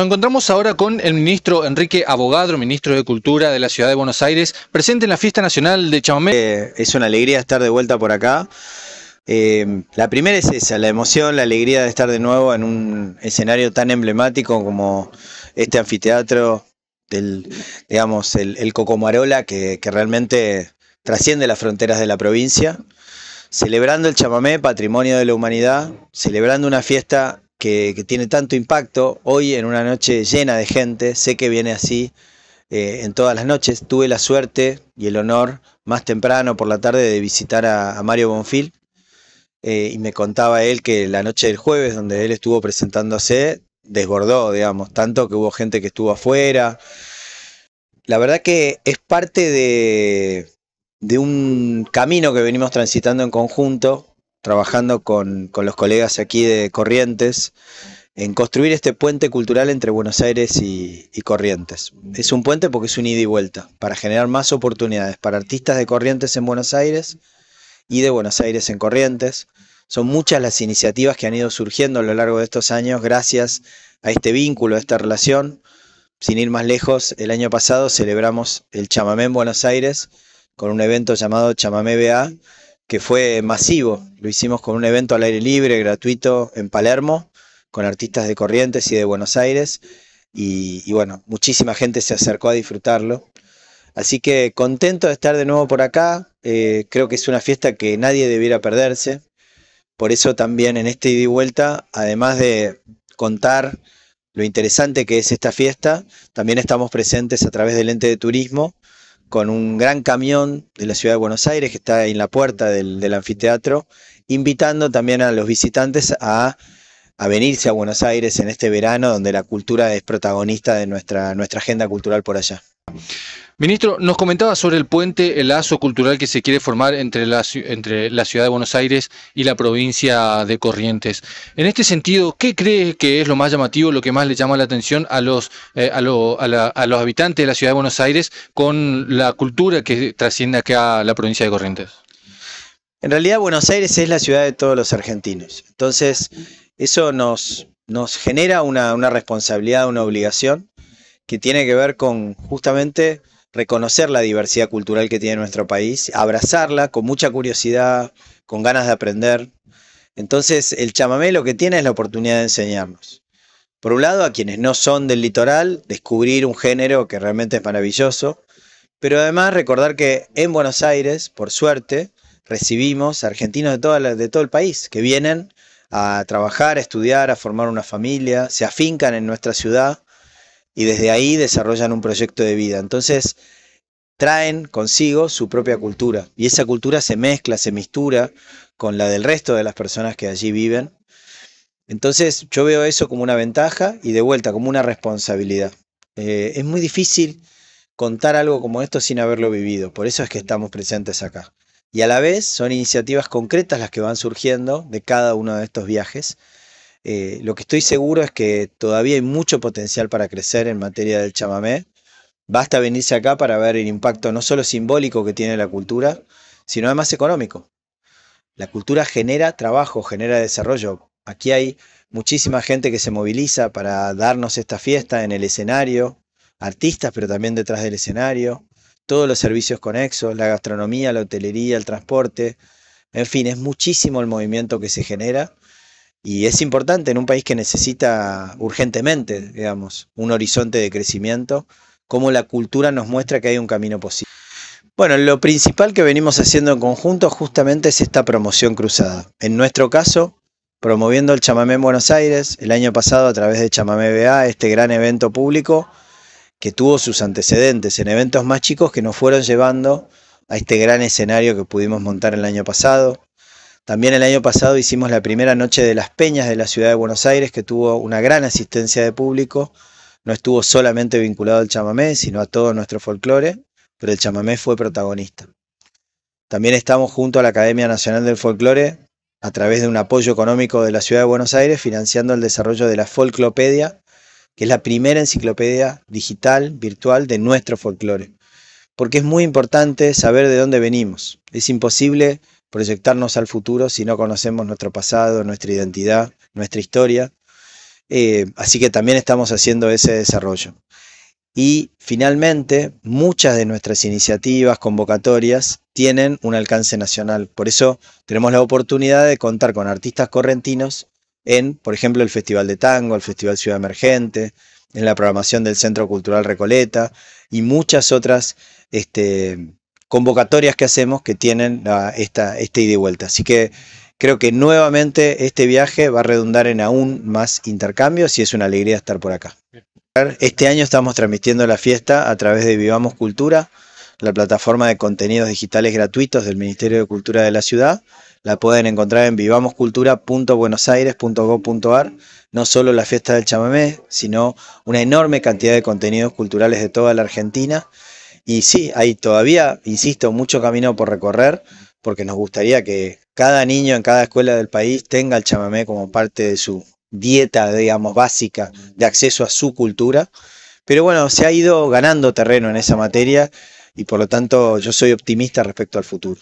Nos encontramos ahora con el ministro Enrique Abogadro, ministro de Cultura de la Ciudad de Buenos Aires, presente en la Fiesta Nacional de Chamamé. Eh, es una alegría estar de vuelta por acá. Eh, la primera es esa, la emoción, la alegría de estar de nuevo en un escenario tan emblemático como este anfiteatro del, digamos, el, el Cocomarola, que, que realmente trasciende las fronteras de la provincia, celebrando el chamamé, patrimonio de la humanidad, celebrando una fiesta que, tiene tanto impacto, hoy en una noche llena de gente, sé que viene así eh, en todas las noches, tuve la suerte y el honor más temprano por la tarde de visitar a, a Mario Bonfil, eh, y me contaba él que la noche del jueves, donde él estuvo presentándose, desbordó, digamos, tanto que hubo gente que estuvo afuera. La verdad que es parte de, de un camino que venimos transitando en conjunto, trabajando con, con, los colegas aquí de Corrientes, en construir este puente cultural entre Buenos Aires y, y, Corrientes. Es un puente porque es un ida y vuelta, para generar más oportunidades para artistas de Corrientes en Buenos Aires y de Buenos Aires en Corrientes. Son muchas las iniciativas que han ido surgiendo a lo largo de estos años gracias a este vínculo, a esta relación. Sin ir más lejos, el año pasado celebramos el chamamé en Buenos Aires con un evento llamado Chamamé BA, que fue masivo. Lo hicimos con un evento al aire libre, gratuito, en Palermo, con artistas de Corrientes y de Buenos Aires. Y, bueno, muchísima gente se acercó a disfrutarlo. Así que contento de estar de nuevo por acá. Eh, creo que es una fiesta que nadie debiera perderse. Por eso también en este ida y vuelta, además de contar lo interesante que es esta fiesta, también estamos presentes a través del ente de turismo con un gran camión de la ciudad de Buenos Aires que está en la puerta del, anfiteatro, invitando también a los visitantes a, a, venirse a Buenos Aires en este verano donde la cultura es protagonista de nuestra, nuestra agenda cultural por allá. Ministro, nos comentaba sobre el puente, el lazo cultural que se quiere formar entre la, ciudad de Buenos Aires y la provincia de Corrientes. En este sentido, ¿qué cree que es lo más llamativo, lo que más le llama la atención a los, eh, a, a, los habitantes de la ciudad de Buenos Aires con la cultura que trasciende acá a la provincia de Corrientes? En realidad Buenos Aires es la ciudad de todos los argentinos. Entonces, eso nos, genera una responsabilidad, una obligación que tiene que ver con justamente reconocer la diversidad cultural que tiene nuestro país, abrazarla con mucha curiosidad, con ganas de aprender. Entonces, el chamamé lo que tiene es la oportunidad de enseñarnos. Por un lado, a quienes no son del litoral, descubrir un género que realmente es maravilloso, pero además recordar que en Buenos Aires, por suerte, recibimos argentinos de, de todo el país que vienen a trabajar, a estudiar, a formar una familia, se afincan en nuestra ciudad y desde ahí desarrollan un proyecto de vida. Entonces, traen consigo su propia cultura y esa cultura se mezcla, se mistura con la del resto de las personas que allí viven. Entonces, yo veo eso como una ventaja y de vuelta como una responsabilidad. Eh, es muy difícil contar algo como esto sin haberlo vivido, por eso es que estamos presentes acá. Y a la vez son iniciativas concretas las que van surgiendo de cada uno de estos viajes eh, lo que estoy seguro es que todavía hay mucho potencial para crecer en materia del chamamé. Basta venirse acá para ver el impacto no solo simbólico que tiene la cultura, sino además económico. La cultura genera trabajo, genera desarrollo. Aquí hay muchísima gente que se moviliza para darnos esta fiesta en el escenario, artistas, pero también detrás del escenario, todos los servicios conexos, la gastronomía, la hotelería, el transporte, en fin, es muchísimo el movimiento que se genera y es importante en un país que necesita urgentemente, digamos, un horizonte de crecimiento, cómo la cultura nos muestra que hay un camino posible. Bueno, lo principal que venimos haciendo en conjunto justamente es esta promoción cruzada. En nuestro caso, promoviendo el chamamé en Buenos Aires, el año pasado a través de Chamamé BA, este gran evento público que tuvo sus antecedentes en eventos más chicos que nos fueron llevando a este gran escenario que pudimos montar el año pasado. También el año pasado hicimos la primera noche de las peñas de la ciudad de Buenos Aires, que tuvo una gran asistencia de público. No estuvo solamente vinculado al chamamé, sino a todo nuestro folclore, pero el chamamé fue protagonista. También estamos junto a la Academia Nacional del Folclore, a través de un apoyo económico de la ciudad de Buenos Aires, financiando el desarrollo de la Folclopedia, que es la primera enciclopedia digital, virtual, de nuestro folclore. Porque es muy importante saber de dónde venimos. Es imposible proyectarnos al futuro si no conocemos nuestro pasado, nuestra identidad, nuestra historia. Eh, así que también estamos haciendo ese desarrollo. Y finalmente, muchas de nuestras iniciativas, convocatorias, tienen un alcance nacional. Por eso tenemos la oportunidad de contar con artistas correntinos en, por ejemplo, el Festival de Tango, el Festival Ciudad Emergente, en la programación del Centro Cultural Recoleta y muchas otras este, convocatorias que hacemos que tienen esta, ida y vuelta. Así que creo que nuevamente este viaje va a redundar en aún más intercambios y es una alegría estar por acá. Este año estamos transmitiendo la fiesta a través de Vivamos Cultura, la plataforma de contenidos digitales gratuitos del Ministerio de Cultura de la ciudad. La pueden encontrar en vivamoscultura.buenosaires.gov.ar. No solo la fiesta del chamamé, sino una enorme cantidad de contenidos culturales de toda la Argentina. Y sí, hay todavía, insisto, mucho camino por recorrer, porque nos gustaría que cada niño en cada escuela del país tenga el chamamé como parte de su dieta, digamos, básica de acceso a su cultura. Pero bueno, se ha ido ganando terreno en esa materia y por lo tanto yo soy optimista respecto al futuro.